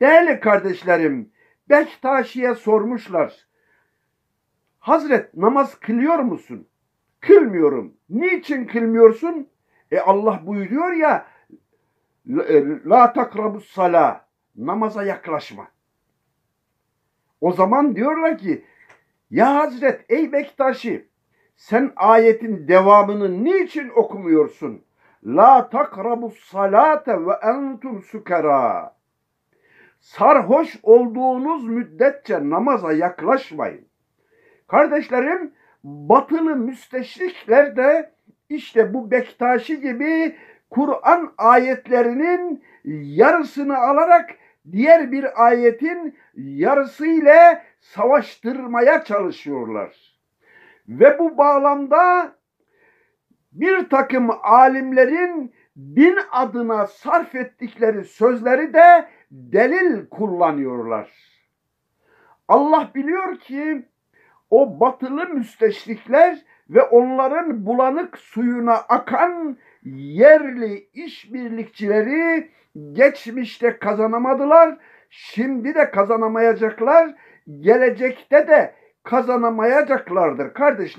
Değerli kardeşlerim, Bektaşi'ye sormuşlar. Hazret namaz kılıyor musun? Kılmıyorum. Niçin kılmıyorsun? E Allah buyuruyor ya La takrabus sala namaza yaklaşma. O zaman diyorlar ki ya Hazret ey Bektaşi sen ayetin devamını niçin okumuyorsun? La takrabus salate ve entum sukara. Sarhoş olduğunuz müddetçe namaza yaklaşmayın. Kardeşlerim batılı müsteşrikler de işte bu Bektaşi gibi Kur'an ayetlerinin yarısını alarak diğer bir ayetin yarısı ile savaştırmaya çalışıyorlar. Ve bu bağlamda bir takım alimlerin din adına sarf ettikleri sözleri de delil kullanıyorlar. Allah biliyor ki o batılı müsteşrikler ve onların bulanık suyuna akan yerli işbirlikçileri geçmişte kazanamadılar, şimdi de kazanamayacaklar, gelecekte de kazanamayacaklardır kardeşler.